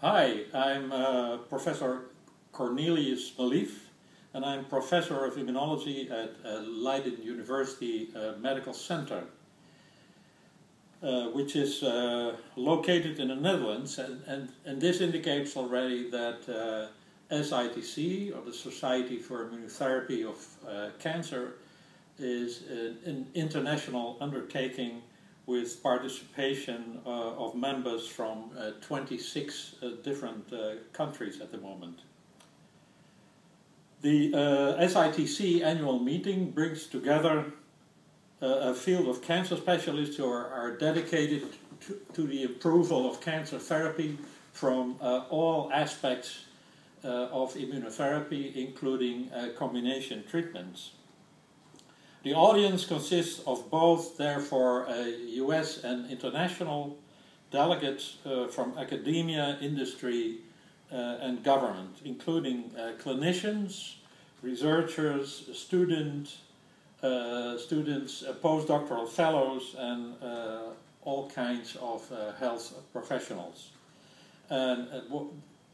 Hi, I'm uh, Professor Cornelis Melief, and I'm Professor of Immunology at uh, Leiden University uh, Medical Center, uh, which is uh, located in the Netherlands, and, and, and this indicates already that uh, SITC, or the Society for Immunotherapy of Cancer, is an international undertaking with participation uh, of members from uh, 26 uh, different uh, countries at the moment. The uh, SITC annual meeting brings together uh, a field of cancer specialists who are, are dedicated to, to, the approval of cancer therapy from all aspects of immunotherapy, including combination treatments. The audience consists of both, therefore, uh, US and international delegates uh, from academia, industry, uh, and government, including uh, clinicians, researchers, student, uh, students, uh, postdoctoral fellows, and all kinds of health professionals. And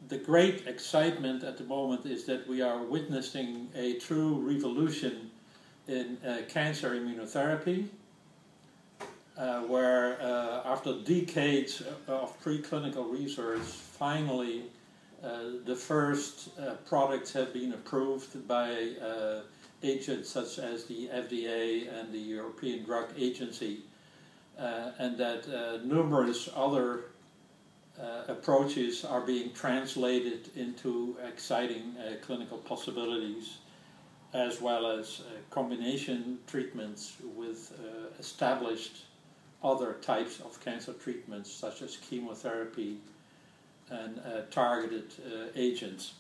the great excitement at the moment is that we are witnessing a true revolution in uh, cancer immunotherapy, uh, where uh, after decades of preclinical research, finally uh, the first uh, products have been approved by uh, agents such as the FDA and the European Drug Agency, and that numerous other approaches are being translated into exciting clinical possibilities as well as uh, combination treatments with uh, established other types of cancer treatments such as chemotherapy and uh, targeted agents.